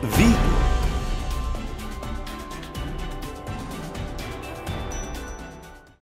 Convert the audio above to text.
the